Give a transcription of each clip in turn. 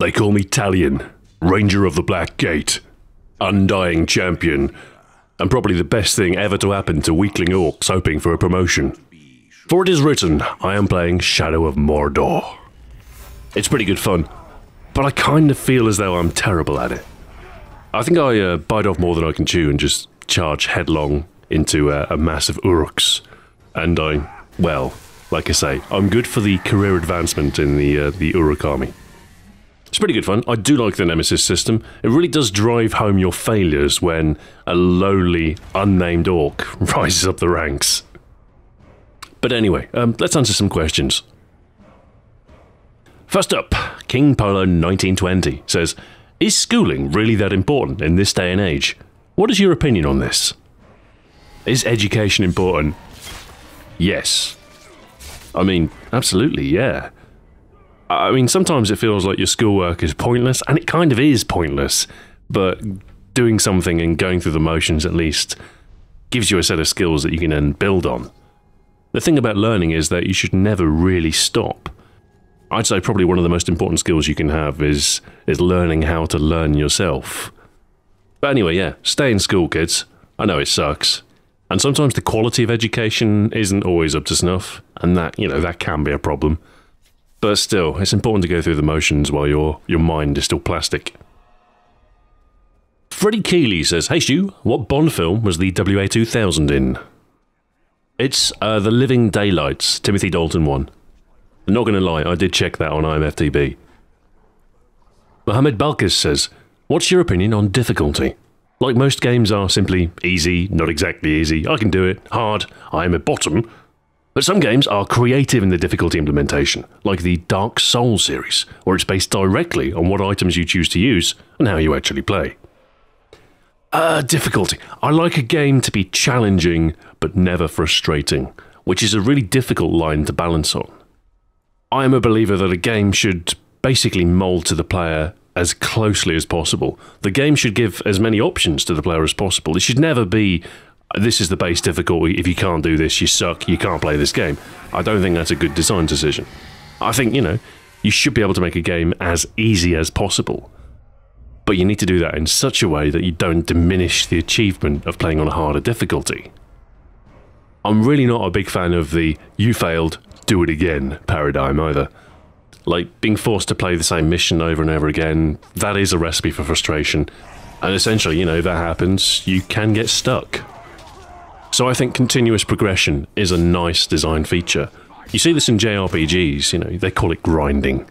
They call me Talion, Ranger of the Black Gate, Undying Champion, and probably the best thing ever to happen to weakling orcs hoping for a promotion. For it is written, I am playing Shadow of Mordor. It's pretty good fun, but I kind of feel as though I'm terrible at it. I think I uh, bite off more than I can chew and just charge headlong into uh, a mass of Uruks. And I, well, like I say, I'm good for the career advancement in the uh, the Uruk army. It's pretty good fun. I do like the Nemesis system. It really does drive home your failures when a lowly, unnamed orc rises up the ranks. But anyway, um, let's answer some questions. First up, King Polo 1920 says, Is schooling really that important in this day and age? What is your opinion on this? Is education important? Yes. I mean, absolutely, yeah. I mean, sometimes it feels like your schoolwork is pointless, and it kind of is pointless, but doing something and going through the motions at least gives you a set of skills that you can then build on. The thing about learning is that you should never really stop. I'd say probably one of the most important skills you can have is is learning how to learn yourself. But anyway, yeah, stay in school, kids. I know it sucks. And sometimes the quality of education isn't always up to snuff, and that, you know, that can be a problem. But still, it's important to go through the motions while your your mind is still plastic. Freddie Keeley says, Hey Stu, what Bond film was the WA2000 in? It's uh, The Living Daylights, Timothy Dalton one. I'm not going to lie, I did check that on IMFDB. Mohammed Balkis says, What's your opinion on difficulty? Like most games are simply easy, not exactly easy, I can do it, hard, I am a bottom. But some games are creative in the difficulty implementation, like the Dark Souls series, where it's based directly on what items you choose to use and how you actually play. Uh, difficulty. I like a game to be challenging but never frustrating, which is a really difficult line to balance on. I am a believer that a game should basically mold to the player as closely as possible. The game should give as many options to the player as possible. It should never be this is the base difficulty. If you can't do this, you suck. You can't play this game. I don't think that's a good design decision. I think, you know, you should be able to make a game as easy as possible. But you need to do that in such a way that you don't diminish the achievement of playing on a harder difficulty. I'm really not a big fan of the you failed, do it again paradigm either. Like being forced to play the same mission over and over again, that is a recipe for frustration. And essentially, you know, if that happens, you can get stuck. So I think continuous progression is a nice design feature. You see this in JRPGs, you know, they call it grinding.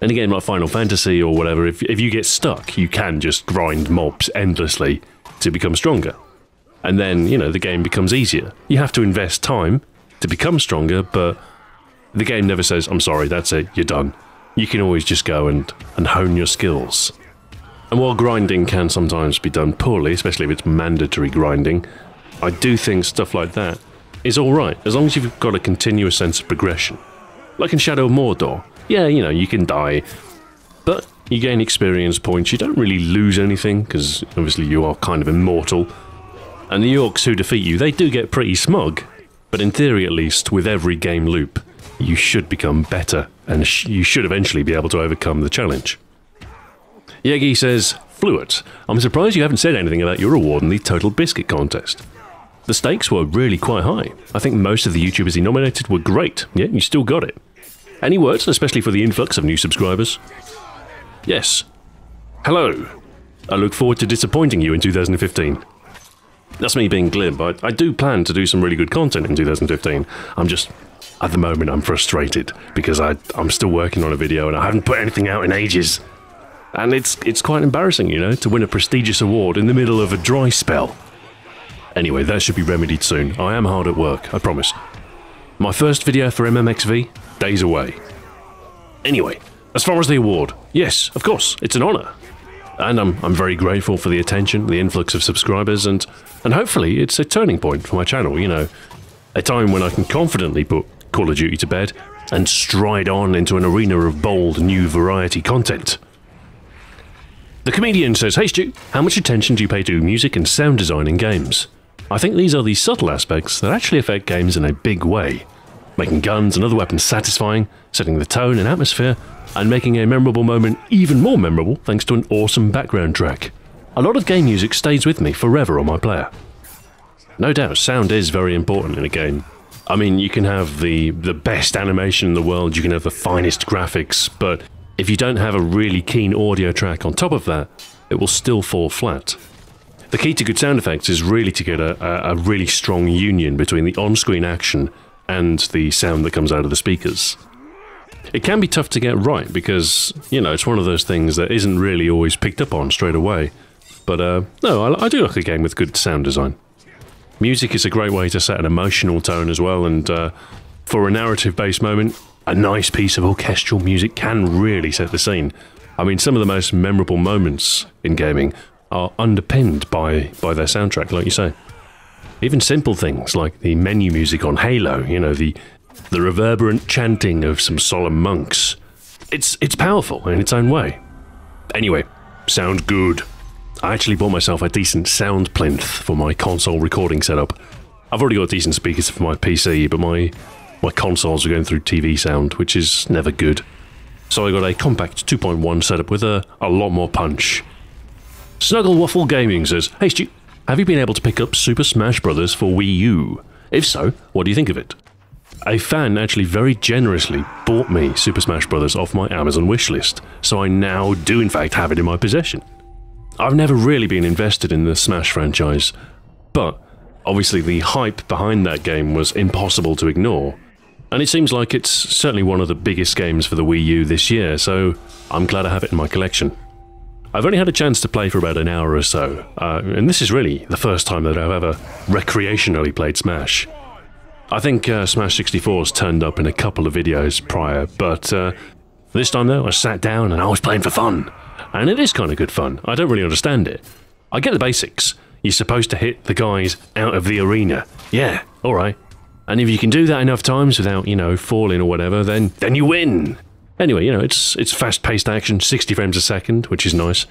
In a game like Final Fantasy or whatever, if, if you get stuck, you can just grind mobs endlessly to become stronger. And then, you know, the game becomes easier. You have to invest time to become stronger, but the game never says, I'm sorry, that's it, you're done. You can always just go and, and hone your skills. And while grinding can sometimes be done poorly, especially if it's mandatory grinding, I do think stuff like that is alright, as long as you've got a continuous sense of progression. Like in Shadow of Mordor, yeah, you know, you can die, but you gain experience points. You don't really lose anything, because obviously you are kind of immortal. And the orcs who defeat you, they do get pretty smug, but in theory at least, with every game loop, you should become better, and sh you should eventually be able to overcome the challenge. Yegi says, Fluent, I'm surprised you haven't said anything about your award in the Total Biscuit contest. The stakes were really quite high. I think most of the YouTubers he nominated were great, yet you still got it. Any words, especially for the influx of new subscribers? Yes. Hello. I look forward to disappointing you in 2015. That's me being glib. I, I do plan to do some really good content in 2015. I'm just, at the moment, I'm frustrated because I, I'm still working on a video and I haven't put anything out in ages. And it's, it's quite embarrassing, you know, to win a prestigious award in the middle of a dry spell. Anyway, that should be remedied soon. I am hard at work, I promise. My first video for MMXV, days away. Anyway, as far as the award, yes, of course, it's an honour. And I'm, I'm very grateful for the attention, the influx of subscribers, and, and hopefully it's a turning point for my channel, you know. A time when I can confidently put Call of Duty to bed and stride on into an arena of bold new variety content. The comedian says, Hey Stu, how much attention do you pay to music and sound design in games? I think these are the subtle aspects that actually affect games in a big way. making guns and other weapons satisfying, setting the tone and atmosphere, and making a memorable moment even more memorable thanks to an awesome background track. A lot of game music stays with me forever on my player. No doubt, sound is very important in a game. I mean, you can have the, the best animation in the world, you can have the finest graphics, but if you don't have a really keen audio track on top of that, it will still fall flat. The key to good sound effects is really to get a, a, really strong union between the on screen action and the sound that comes out of the speakers. It can be tough to get right because, you know, it's one of those things that isn't really always picked up on straight away. But uh, no, I, I do like a game with good sound design. Music is a great way to set an emotional tone as well, and uh, for a narrative based moment, a nice piece of orchestral music can really set the scene. I mean, some of the most memorable moments in gaming are underpinned by, by their soundtrack, like you say. Even simple things like the menu music on Halo, you know, the, the reverberant chanting of some solemn monks. It's, it's powerful in its own way. Anyway, sound good. I actually bought myself a decent sound plinth for my console recording setup. I've already got decent speakers for my PC, but my my consoles are going through TV sound, which is never good. So I got a compact 2.1 setup with a, a lot more punch. Snuggle Waffle Gaming says, Hey Stu, have you been able to pick up Super Smash Bros. for Wii U? If so, what do you think of it? A fan actually very generously bought me Super Smash Bros. off my Amazon wishlist, so I now do in fact have it in my possession. I've never really been invested in the Smash franchise, but obviously the hype behind that game was impossible to ignore. And it seems like it's certainly one of the biggest games for the Wii U this year, so I'm glad I have it in my collection. I've only had a chance to play for about an hour or so, uh, and this is really the first time that I've ever recreationally played Smash. I think uh, Smash 64 has turned up in a couple of videos prior, but uh, this time though, I sat down and I was playing for fun. And it is kind of good fun. I don't really understand it. I get the basics. You're supposed to hit the guys out of the arena. Yeah, alright. And if you can do that enough times without, you know, falling or whatever, then then you win. Anyway, you know, it's it's fast-paced action, 60 frames a second, which is nice.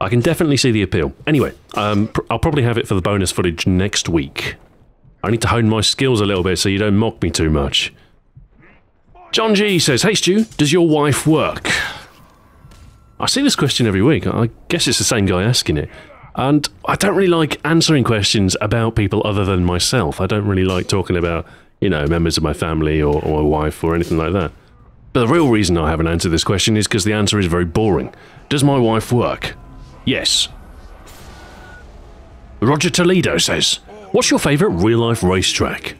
I can definitely see the appeal. Anyway, um, pr I'll probably have it for the bonus footage next week. I need to hone my skills a little bit so you don't mock me too much. John G says, Hey Stu, does your wife work? I see this question every week. I guess it's the same guy asking it. And I don't really like answering questions about people other than myself. I don't really like talking about, you know, members of my family or, or my wife or anything like that. But the real reason I haven't answered this question is because the answer is very boring. Does my wife work? Yes. Roger Toledo says, What's your favourite real life racetrack?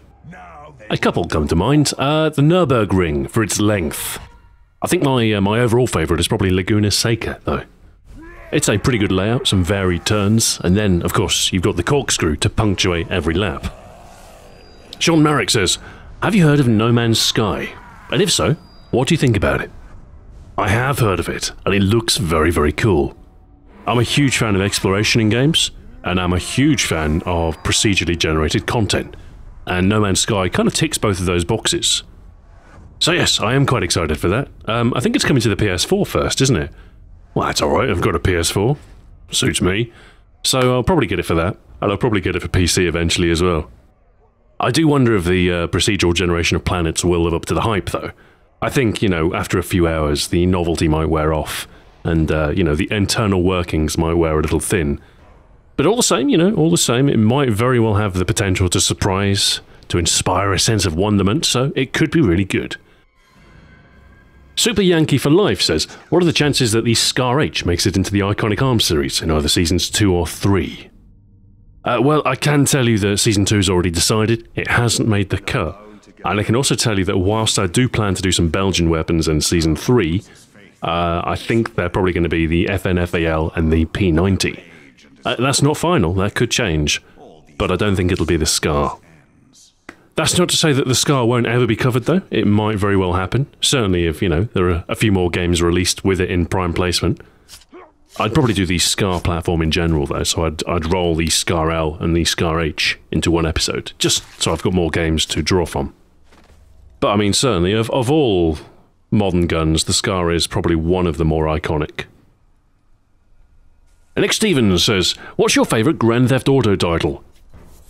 A couple come to mind. Uh, the Nürburgring for its length. I think my uh, my overall favourite is probably Laguna Seca, though. It's a pretty good layout, some varied turns, and then, of course, you've got the corkscrew to punctuate every lap. Sean Merrick says, Have you heard of No Man's Sky? And if so, what do you think about it? I have heard of it, and it looks very, very cool. I'm a huge fan of exploration in games, and I'm a huge fan of procedurally generated content, and No Man's Sky kind of ticks both of those boxes. So yes, I am quite excited for that. Um, I think it's coming to the PS4 first, isn't it? Well, that's alright, I've got a PS4. Suits me. So I'll probably get it for that, and I'll probably get it for PC eventually as well. I do wonder if the uh, procedural generation of planets will live up to the hype, though. I think, you know, after a few hours, the novelty might wear off, and, uh, you know, the internal workings might wear a little thin. But all the same, you know, all the same, it might very well have the potential to surprise, to inspire a sense of wonderment, so it could be really good. Super Yankee for Life says, What are the chances that the Scar H makes it into the Iconic Arms series in either seasons 2 or 3? Uh, well, I can tell you that season 2 is already decided, it hasn't made the cut. And I can also tell you that whilst I do plan to do some Belgian weapons in season 3, uh, I think they're probably going to be the FNFAL and the P90. Uh, that's not final, that could change, but I don't think it'll be the Scar. That's not to say that the Scar won't ever be covered, though. It might very well happen. Certainly, if you know there are a few more games released with it in prime placement. I'd probably do the Scar platform in general, though. So I'd I'd roll the Scar L and the Scar H into one episode, just so I've got more games to draw from. But I mean, certainly of of all modern guns, the Scar is probably one of the more iconic. Nick Stevens says, "What's your favourite Grand Theft Auto title?"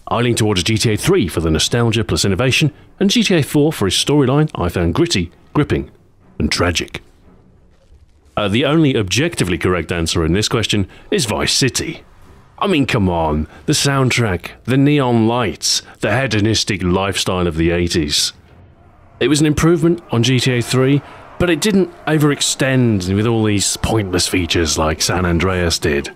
I lean towards GTA 3 for the nostalgia plus innovation, and GTA 4 for its storyline I found gritty, gripping, and tragic. Uh, the only objectively correct answer in this question is Vice City. I mean, come on, the soundtrack, the neon lights, the hedonistic lifestyle of the 80s. It was an improvement on GTA 3, but it didn't overextend with all these pointless features like San Andreas did.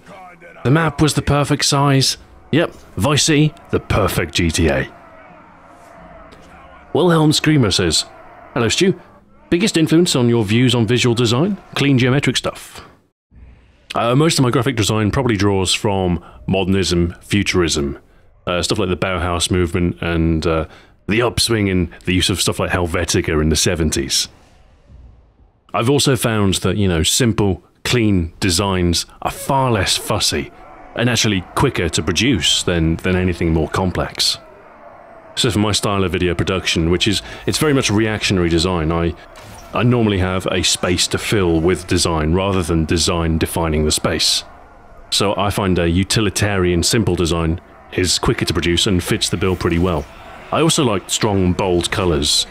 The map was the perfect size. Yep, Vice City, the perfect GTA. Wilhelm Screamer says, Hello Stu, biggest influence on your views on visual design? Clean geometric stuff. Uh, most of my graphic design probably draws from modernism, futurism, uh, stuff like the Bauhaus movement and uh, the upswing in the use of stuff like Helvetica in the 70s. I've also found that, you know, simple, clean designs are far less fussy and actually quicker to produce than, than anything more complex. So for my style of video production, which is, it's very much reactionary design, I, I normally have a space to fill with design rather than design defining the space. So I find a utilitarian simple design is quicker to produce and fits the bill pretty well. I also like strong, bold colours.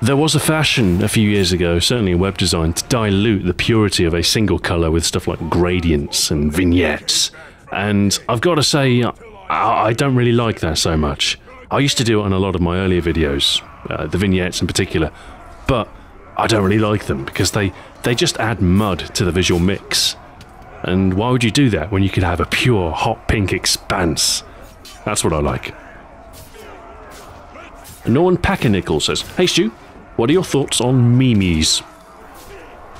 There was a fashion a few years ago, certainly in web design, to dilute the purity of a single colour with stuff like gradients and vignettes. And I've got to say, I don't really like that so much. I used to do it on a lot of my earlier videos, uh, the vignettes in particular, but I don't really like them because they, they just add mud to the visual mix. And why would you do that when you could have a pure hot pink expanse? That's what I like. Norman Packernickel says, Hey Stu, what are your thoughts on memes?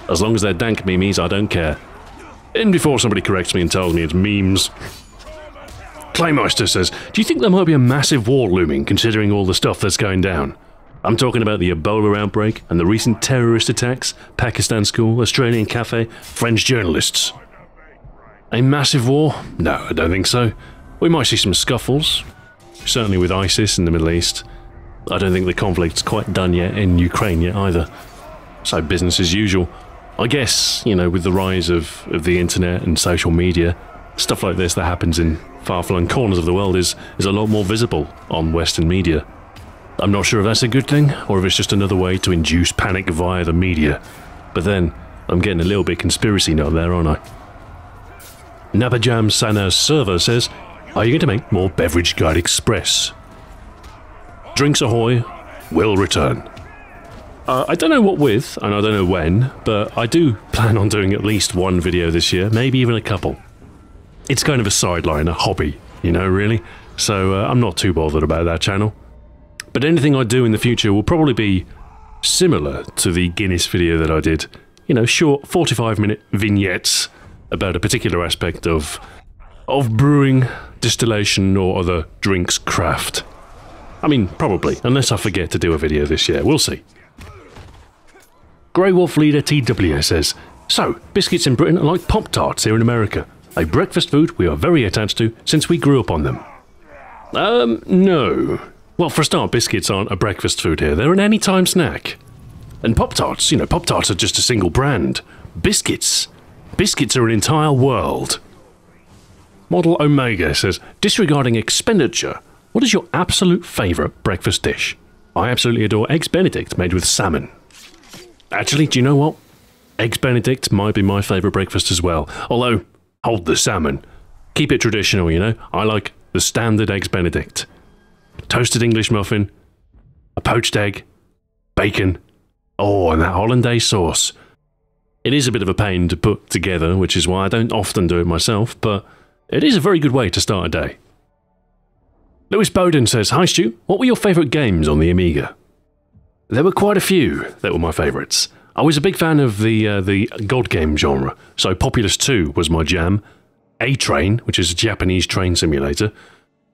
As long as they're dank memes, I don't care. In before somebody corrects me and tells me it's memes. Claymeister says, Do you think there might be a massive war looming considering all the stuff that's going down? I'm talking about the Ebola outbreak and the recent terrorist attacks, Pakistan school, Australian cafe, French journalists. A massive war? No, I don't think so. We might see some scuffles, certainly with ISIS in the Middle East. I don't think the conflict's quite done yet in Ukraine yet either. So business as usual. I guess, you know, with the rise of, of the internet and social media, stuff like this that happens in far-flung corners of the world is, is a lot more visible on Western media. I'm not sure if that's a good thing, or if it's just another way to induce panic via the media. But then, I'm getting a little bit conspiracy nut there, aren't I? Nabajam Sana's server says, Are you going to make more Beverage Guide Express? Drinks Ahoy will return. Uh, I don't know what with, and I don't know when, but I do plan on doing at least one video this year, maybe even a couple. It's kind of a sideline, a hobby, you know, really. So uh, I'm not too bothered about that channel. But anything I do in the future will probably be similar to the Guinness video that I did. You know, short 45 minute vignettes about a particular aspect of of brewing, distillation, or other drinks craft. I mean, probably, unless I forget to do a video this year. We'll see. Grey Wolf Leader TW says, So, biscuits in Britain are like Pop Tarts here in America, a breakfast food we are very attached to since we grew up on them. Um, no. Well, for a start, biscuits aren't a breakfast food here, they're an anytime snack. And Pop Tarts, you know, Pop Tarts are just a single brand. Biscuits. Biscuits are an entire world. Model Omega says, disregarding expenditure, what is your absolute favourite breakfast dish? I absolutely adore Eggs Benedict made with salmon. Actually, do you know what? Eggs Benedict might be my favourite breakfast as well. Although, hold the salmon. Keep it traditional, you know? I like the standard Eggs Benedict. Toasted English muffin, a poached egg, bacon, oh, and that hollandaise sauce. It is a bit of a pain to put together, which is why I don't often do it myself, but it is a very good way to start a day. Lewis Bowden says, Hi Stu, what were your favourite games on the Amiga? There were quite a few that were my favourites. I was a big fan of the uh, the God game genre, so Populous 2 was my jam. A Train, which is a Japanese train simulator.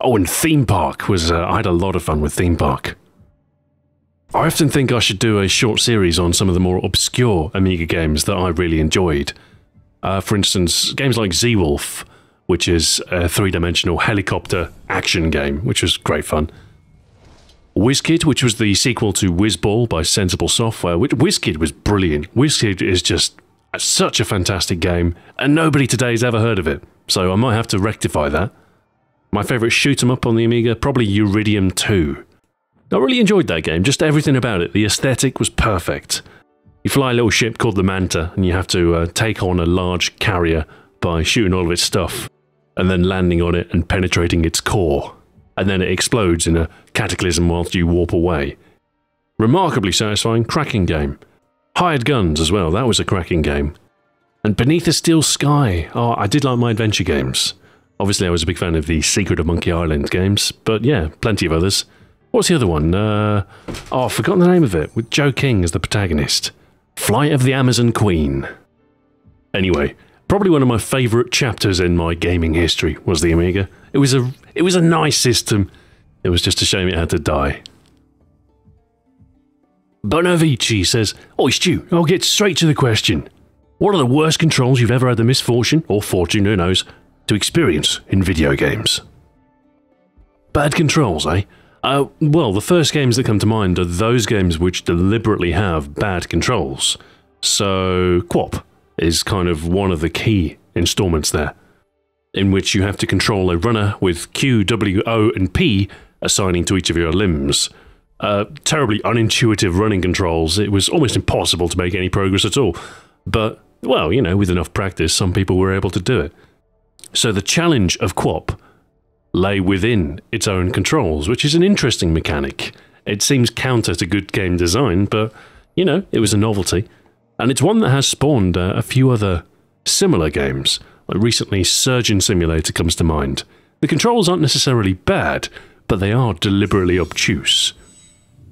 Oh, and Theme Park was, uh, I had a lot of fun with Theme Park. I often think I should do a short series on some of the more obscure Amiga games that I really enjoyed. Uh, for instance, games like Zeewolf, which is a three dimensional helicopter action game, which was great fun. WizKid, which was the sequel to Wizball by Sensible Software, which WizKid was brilliant. WizKid is just such a fantastic game, and nobody today has ever heard of it, so I might have to rectify that. My favourite shoot 'em up on the Amiga, probably Uridium 2. I really enjoyed that game, just everything about it. The aesthetic was perfect. You fly a little ship called the Manta, and you have to uh, take on a large carrier by shooting all of its stuff, and then landing on it and penetrating its core. And then it explodes in a cataclysm whilst you warp away. Remarkably satisfying, cracking game. Hired Guns as well, that was a cracking game. And Beneath a Steel Sky, oh, I did like my adventure games. Obviously, I was a big fan of the Secret of Monkey Island games, but yeah, plenty of others. What's the other one? Uh, oh, I've forgotten the name of it, with Joe King as the protagonist. Flight of the Amazon Queen. Anyway, probably one of my favourite chapters in my gaming history was the Amiga. It was a it was a nice system. It was just a shame it had to die. Bonavici says, Oi Stu, I'll get straight to the question. What are the worst controls you've ever had the misfortune, or fortune, who knows, to experience in video games? Bad controls, eh? Uh, well, the first games that come to mind are those games which deliberately have bad controls. So, QWOP is kind of one of the key installments there, in which you have to control a runner with Q, W, O, and P assigning to each of your limbs. Uh, terribly unintuitive running controls. It was almost impossible to make any progress at all. But, well, you know, with enough practice, some people were able to do it. So the challenge of QWOP lay within its own controls, which is an interesting mechanic. It seems counter to good game design, but, you know, it was a novelty. And it's one that has spawned uh, a few other similar games. Like recently, Surgeon Simulator comes to mind. The controls aren't necessarily bad, but they are deliberately obtuse.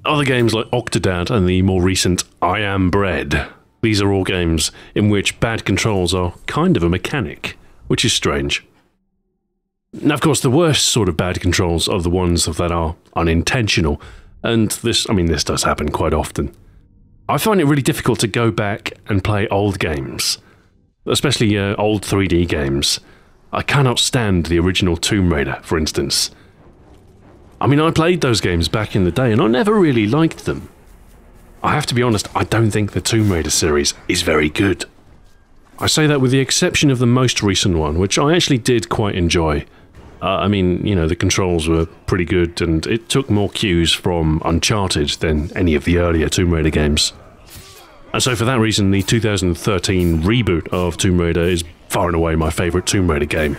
Other games like Octodad and the more recent I Am Bread. These are all games in which bad controls are kind of a mechanic, which is strange. Now, of course, the worst sort of bad controls are the ones that are unintentional, and this, I mean, this does happen quite often. I find it really difficult to go back and play old games, especially uh, old 3D games. I cannot stand the original Tomb Raider, for instance. I mean, I played those games back in the day and I never really liked them. I have to be honest, I don't think the Tomb Raider series is very good. I say that with the exception of the most recent one, which I actually did quite enjoy. Uh, I mean, you know, the controls were pretty good, and it took more cues from Uncharted than any of the earlier Tomb Raider games. And so, for that reason, the 2013 reboot of Tomb Raider is far and away my favourite Tomb Raider game.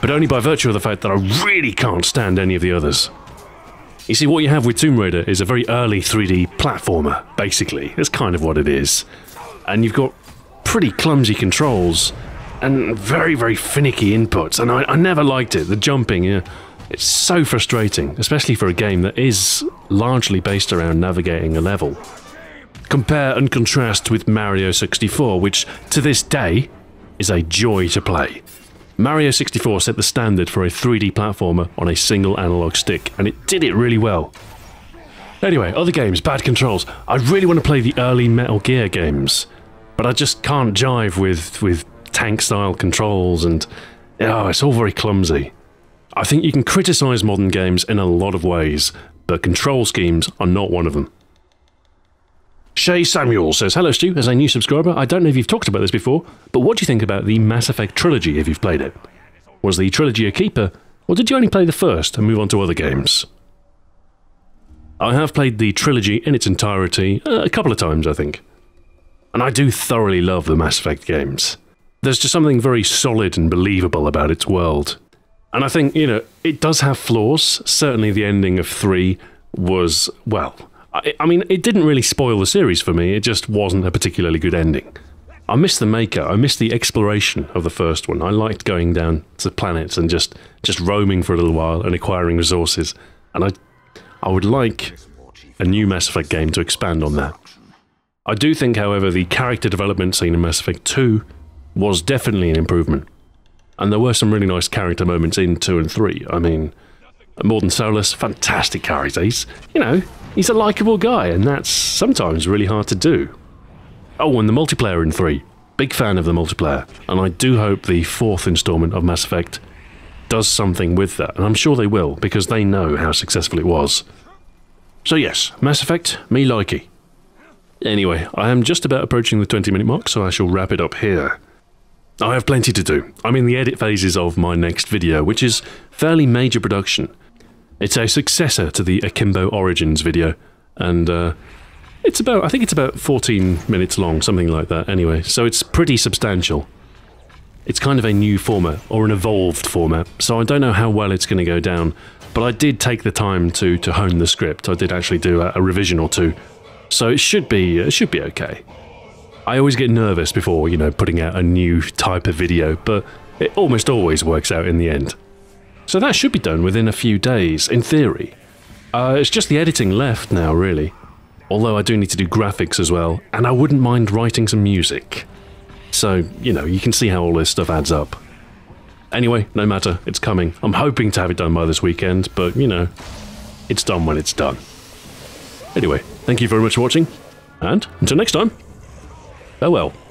But only by virtue of the fact that I really can't stand any of the others. You see, what you have with Tomb Raider is a very early 3D platformer, basically. That's kind of what it is. And you've got pretty clumsy controls and very, very finicky inputs. And I, I never liked it. The jumping, yeah, it's so frustrating, especially for a game that is largely based around navigating a level. Compare and contrast with Mario 64, which to this day is a joy to play. Mario 64 set the standard for a 3D platformer on a single analog stick, and it did it really well. Anyway, other games, bad controls. I really want to play the early Metal Gear games, but I just can't jive with, with tank style controls and oh, it's all very clumsy. I think you can criticize modern games in a lot of ways, but control schemes are not one of them. Shay Samuel says, Hello Stu, as a new subscriber, I don't know if you've talked about this before, but what do you think about the Mass Effect trilogy if you've played it? Was the trilogy a keeper, or did you only play the first and move on to other games? I have played the trilogy in its entirety uh, a couple of times, I think. And I do thoroughly love the Mass Effect games. There's just something very solid and believable about its world. And I think, you know, it does have flaws. Certainly the ending of 3 was, well, I, I mean, it didn't really spoil the series for me, it just wasn't a particularly good ending. I miss the Mako. I miss the exploration of the first one. I liked going down to planets and just just roaming for a little while and acquiring resources. And I I would like a new Mass Effect game to expand on that. I do think, however, the character development scene in Mass Effect 2 was definitely an improvement. And there were some really nice character moments in 2 and 3. I mean, Mordin Solus, fantastic character. He's, you know, he's a likable guy, and that's sometimes really hard to do. Oh, and the multiplayer in 3. Big fan of the multiplayer, and I do hope the fourth installment of Mass Effect does something with that, and I'm sure they will, because they know how successful it was. So yes, Mass Effect, me likey. Anyway, I am just about approaching the 20 minute mark, so I shall wrap it up here. I have plenty to do. I'm in the edit phases of my next video, which is fairly major production. It's a successor to the Akimbo Origins video, and uh, it's about, I think it's about 14 minutes long, something like that anyway, so it's pretty substantial. It's kind of a new format, or an evolved format, so I don't know how well it's going to go down, but I did take the time to, to hone the script. I did actually do a, a revision or two, so it should be, it should be okay. I always get nervous before, you know, putting out a new type of video, but it almost always works out in the end. So that should be done within a few days, in theory. Uh, it's just the editing left now, really. Although I do need to do graphics as well, and I wouldn't mind writing some music. So, you know, you can see how all this stuff adds up. Anyway, no matter, it's coming. I'm hoping to have it done by this weekend, but, you know, it's done when it's done. Anyway, thank you very much for watching, and until next time, Oh, farewell.